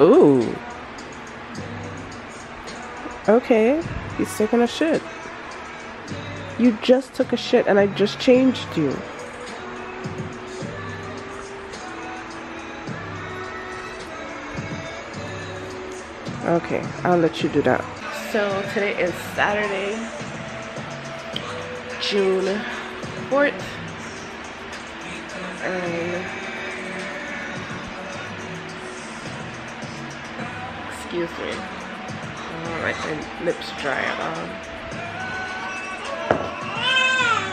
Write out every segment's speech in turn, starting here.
Ooh. Okay, he's taking a shit. You just took a shit and I just changed you. Okay, I'll let you do that. So today is Saturday, June 4th. And excuse me. Alright, my lips dry. Um,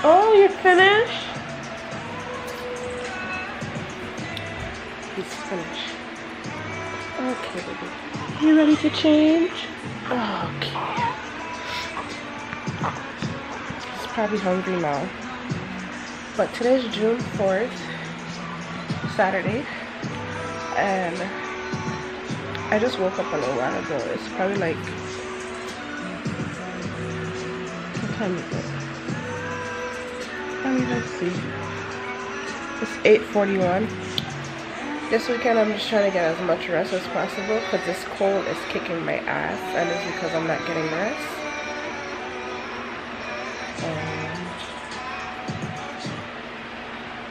oh, you're finished? He's finished. Okay, baby. You ready to change? Okay. He's probably hungry now. But today's June 4th, Saturday, and I just woke up a little while ago. It's probably like what time is it? I mean, let's see. It's 8:41. This weekend I'm just trying to get as much rest as possible because this cold is kicking my ass and it's because I'm not getting rest.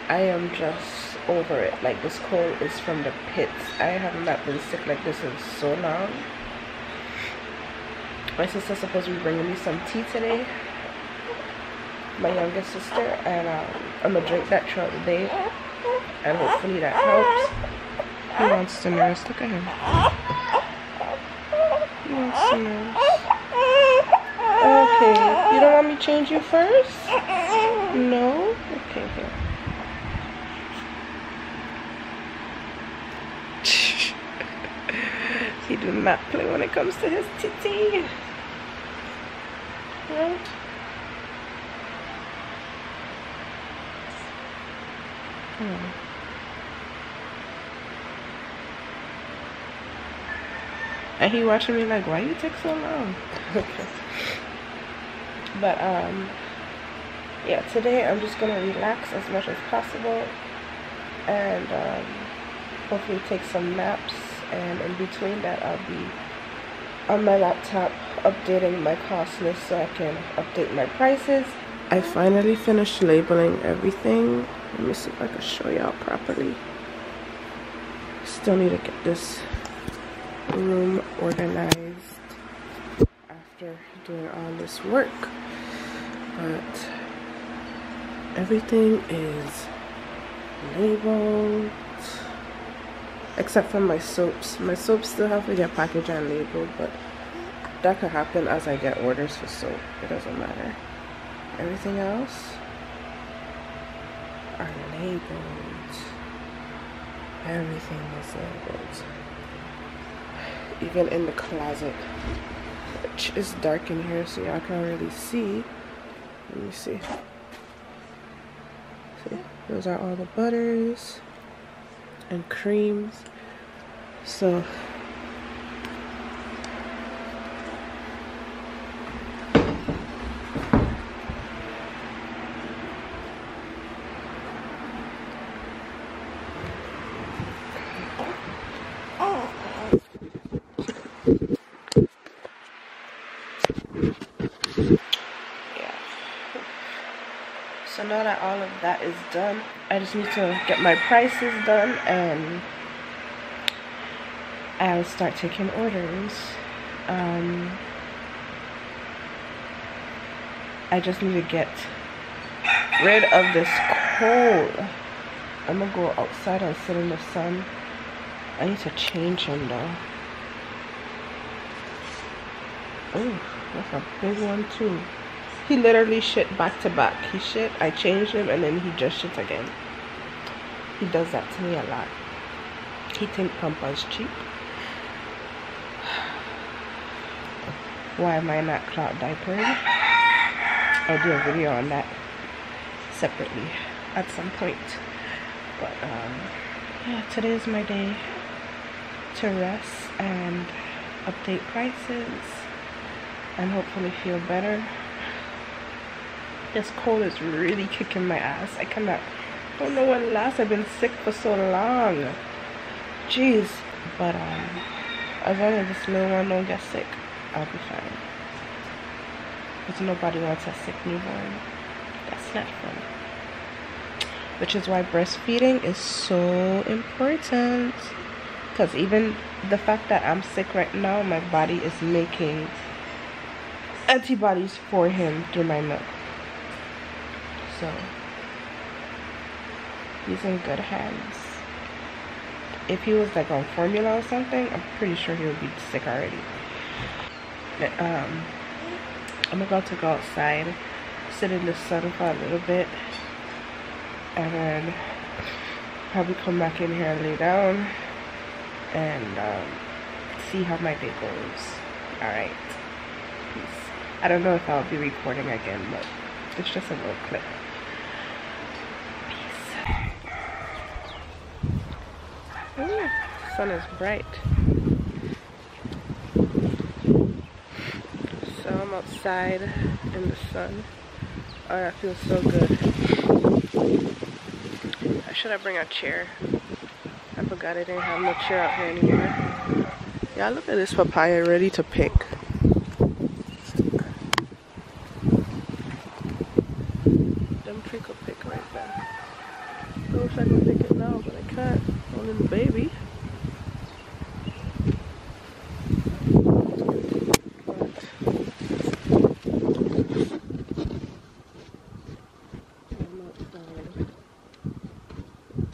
I am just over it. Like this cold is from the pits. I have not been sick like this in so long. My sister's supposed to be bringing me some tea today. My youngest sister. And um, I'm going to drink that throughout the day. And hopefully that helps. He wants to nurse. Look at him. He wants to nurse. Okay. You don't want me to change you first? No? Okay, here. He do not play when it comes to his titty. Right? Hmm. And he watching me like, why you take so long? But um yeah, today I'm just gonna relax as much as possible and um, hopefully take some naps and in between that I'll be on my laptop updating my cost list so I can update my prices. I finally finished labeling everything. Let me see if I can show y'all properly. Still need to get this room organized after doing all this work. But everything is labeled except for my soaps. My soaps still have to get packaged and labeled, but that could happen as I get orders for soap. It doesn't matter. Everything else are labeled. Everything is labeled. Even in the closet, which is dark in here, so y'all can't really see. Let me see. See, those are all the butters and creams. So So now that all of that is done, I just need to get my prices done and I'll start taking orders. Um, I just need to get rid of this cold. I'm gonna go outside and sit in the sun. I need to change him though. Oh, that's a big one too. He literally shit back to back. He shit, I changed him, and then he just shit again. He does that to me a lot. He think Pampers cheap. Why am I not cloth diapered? I'll do a video on that separately at some point. But um, yeah, today is my day to rest and update prices and hopefully feel better. This cold is really kicking my ass. I cannot don't know when last I've been sick for so long. Jeez. But um, as long as this little one don't get sick, I'll be fine. Because nobody wants a sick newborn. That's not fun. Which is why breastfeeding is so important. Because even the fact that I'm sick right now, my body is making antibodies for him through my milk. So, he's in good hands. If he was like on formula or something, I'm pretty sure he would be sick already. But, um, I'm about to go outside, sit in the sun for a little bit, and then probably come back in here and lay down and um, see how my day goes. Alright. Peace. I don't know if I'll be recording again, but it's just a little clip. Peace. Ooh, sun is bright. So I'm outside in the sun. Oh, that feels so good. I should have bring a chair. I forgot I didn't have no chair out here anymore. Yeah, look at this papaya ready to pick. Them tree pick right there. I wish I could pick it now, but I can't. Only the baby.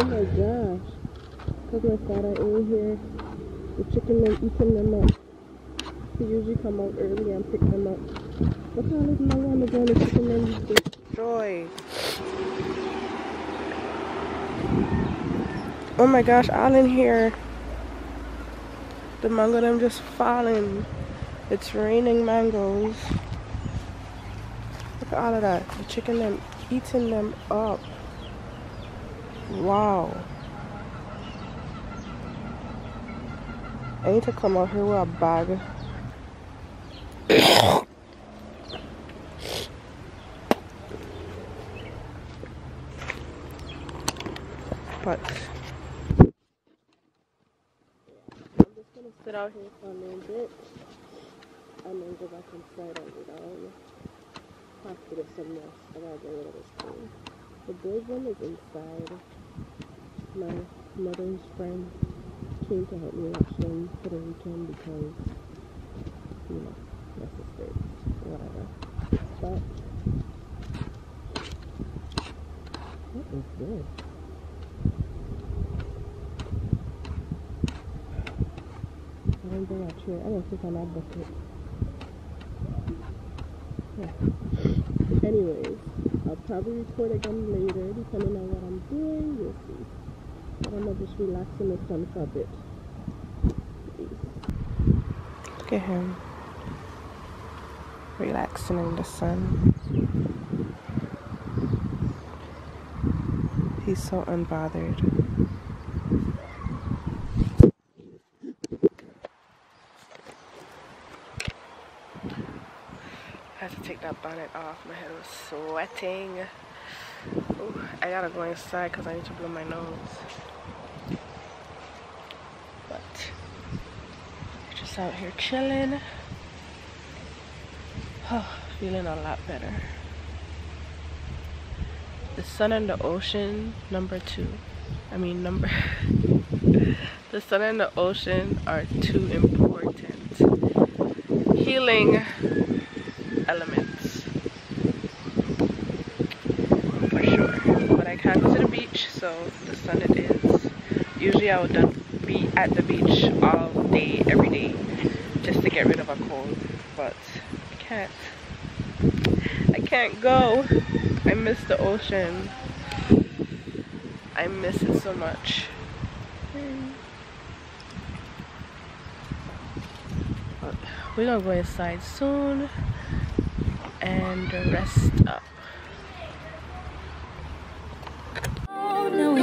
Oh my gosh. Cause my father in here, the chicken them eating them up. He usually come out early and pick them up. How this mango on the ground, the chicken them destroy. Oh my gosh, all in here. The mango them just falling. It's raining mangoes. Look at all of that. The chicken them eating them up. Wow. I need to come out here with a bag. but sit out here for a little and then go back inside and the some rest. I gotta get rid of this thing. The big one is inside. My mother's friend came to help me them for the weekend because, you know, the space, whatever. But, what is this? don't think chair. I don't on that bucket. Yeah. Anyways, I'll probably record again later, depending on what I'm doing. You'll see. I'm just relaxing the sun for a bit. Look at him. Relaxing in the sun. He's so unbothered. That bonnet off. My head was sweating. Ooh, I gotta go inside because I need to blow my nose. But just out here chilling. Oh, feeling a lot better. The sun and the ocean, number two. I mean, number. the sun and the ocean are too important. Healing element. can't go to the beach, so the sun it is. Usually I would be at the beach all day, every day, just to get rid of a cold, but I can't. I can't go. I miss the ocean. I miss it so much. We're gonna go inside soon and rest up. Oh, no,